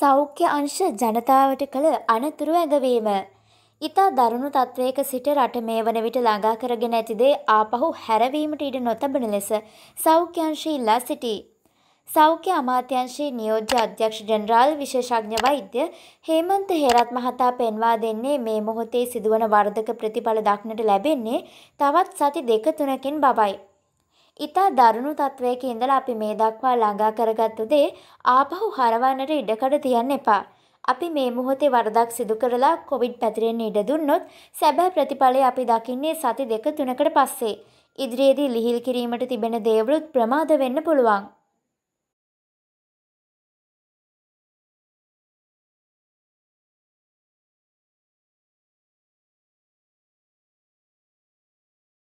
සෞඛ්‍ය අංශ ජනතාවට කළ අනතුරු ඇගවීම. ඉතා දරුණු තත්ත්වයක සිට රට මේ වන විට ළඟා කරගෙන ඇති දේ ආපහු හැරවීමට ඉඩ නොතබන ලෙස සෞඛ්‍ය අංශය ඉල්ලා සිටී. සෞඛ්‍ය අමාත්‍යාංශයේ නියෝජ්‍ය අධ්‍යක්ෂ ජෙනරාල් විශේෂඥ වෛද්‍ය හේමන්ත හේරත් මහතා පෙන්වා දෙන්නේ මේ මොහොතේ සිදුවන වර්ධක ප්‍රතිඵල දක්නට ලැබෙන්නේ තවත් සති දෙක තුනකින් බවයි. ඉතා දරුණු තත්ත්වයක ඉඳලා අපි මේ දක්වා ළඟා කරගත්තු දේ ආපහු හරවන්නට ඉඩකඩ තියන්න එපා. අපි මේ මොහොතේ වරදක් සිදු කරලා කොවිඩ් පැතිරෙන්න ඉඩ දුන්නොත් සැබෑ ප්‍රතිඵලය අපි දකින්නේ සති දෙක තුනකට පස්සේ. ඉදිරියේදී ලිහිල් කිරීමට තිබෙන දේවලුත් ප්‍රමාද වෙන්න පුළුවන්.